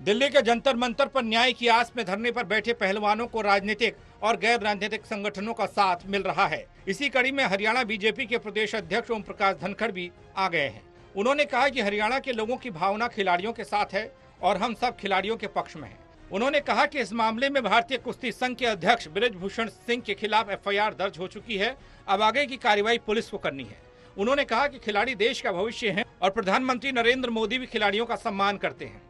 दिल्ली के जंतर मंतर पर न्याय की आस में धरने पर बैठे पहलवानों को राजनीतिक और गैर राजनीतिक संगठनों का साथ मिल रहा है। इसी कड़ी में हरियाणा बीजेपी के प्रदेश अध्यक्ष ओम प्रकाश धनखड़ भी आ गए हैं। उन्होंने कहा कि हरियाणा के लोगों की भावना खिलाड़ियों के साथ है और हम सब खिलाड़ियों के पक्ष में हैं। उन्होंने कहा कि इस मामले में भारतीय कुश्ती संघ के अध्यक्ष ब्रजभूषण सिंह के खिलाफ एफआईआर दर्ज हो चुकी है। अब आगे की कार्रवाई पुलिस को करनी है। उन्होंने कहा कि खिलाड़ी देश का भविष्य है और प्रधानमंत्री नरेंद्र मोदी भी खिलाड़ियों का सम्मान करते हैं।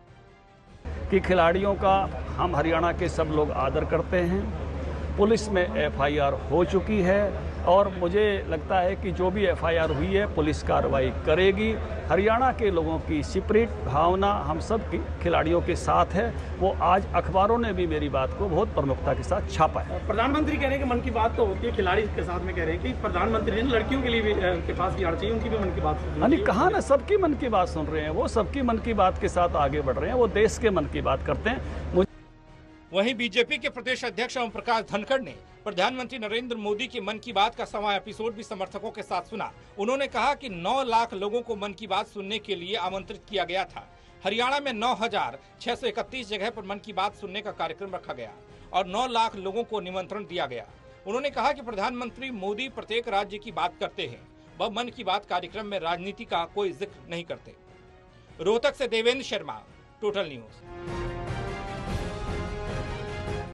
कि खिलाड़ियों का हम हरियाणा के सब लोग आदर करते हैं। पुलिस में एफआईआर हो चुकी है और मुझे लगता है कि जो भी एफआईआर हुई है पुलिस कार्रवाई करेगी। हरियाणा के लोगों की सिपरिट भावना हम सब की खिलाड़ियों के साथ है। वो आज अखबारों ने भी मेरी बात को बहुत प्रमुखता के साथ छापा है। प्रधानमंत्री कह रहे हैं कि मन की बात तो होती है खिलाड़ी के साथ में कह रहे हैं कि प्रधानमंत्री ने लड़कियों के लिए भी के पास भी आना चाहिए उनकी भी मन की बात यानी। कहा ना सबकी मन की बात सुन रहे हैं वो सबकी मन की बात के साथ आगे बढ़ रहे हैं वो देश के मन की बात करते हैं। वहीं बीजेपी के प्रदेश अध्यक्ष ओम प्रकाश धनखड़ ने प्रधानमंत्री नरेंद्र मोदी की मन की बात का सवा एपिसोड भी समर्थकों के साथ सुना। उन्होंने कहा कि 9 लाख लोगों को मन की बात सुनने के लिए आमंत्रित किया गया था। हरियाणा में 9,631 जगह पर मन की बात सुनने का कार्यक्रम रखा गया और 9 लाख लोगों को निमंत्रण दिया गया। उन्होंने कहा कि प्रधानमंत्री मोदी प्रत्येक राज्य की बात करते हैं। वह मन की बात कार्यक्रम में राजनीति का कोई ज़िक्र नहीं करते। रोहतक से देवेंद्र शर्मा टोटल न्यूज़